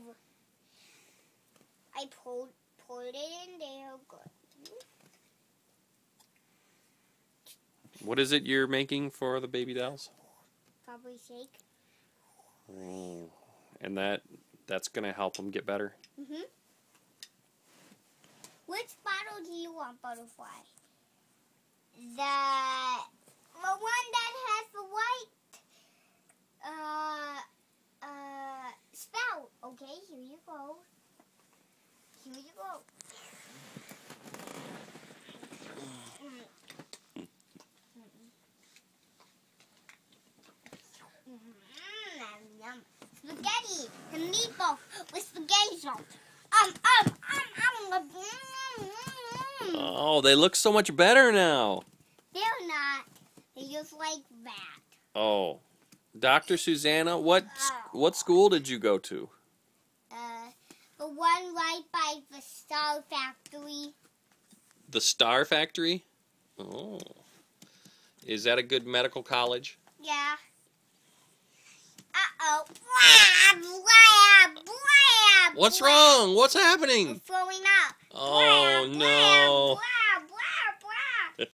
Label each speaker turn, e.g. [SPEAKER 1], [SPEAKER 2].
[SPEAKER 1] over. I pulled, pulled it in there good.
[SPEAKER 2] What is it you're making for the baby dolls?
[SPEAKER 1] Probably shake.
[SPEAKER 2] And that that's gonna help them get better.
[SPEAKER 1] Mhm. Mm Which bottle do you want, butterfly? The Okay, here you go. Here you go. Mm, yum, yum. Spaghetti and meatballs with spaghetti sauce. Um, um, um, um, mm, mm, mm.
[SPEAKER 2] Oh, they look so much better now.
[SPEAKER 1] They're not. They just like that.
[SPEAKER 2] Oh, Dr. Susannah, what what school did you go to?
[SPEAKER 1] The one right by the Star Factory.
[SPEAKER 2] The Star Factory. Oh, is that a good medical college?
[SPEAKER 1] Yeah. Uh oh. Blab, blab, blab.
[SPEAKER 2] What's wrong? What's happening?
[SPEAKER 1] It's throwing up.
[SPEAKER 2] Oh no!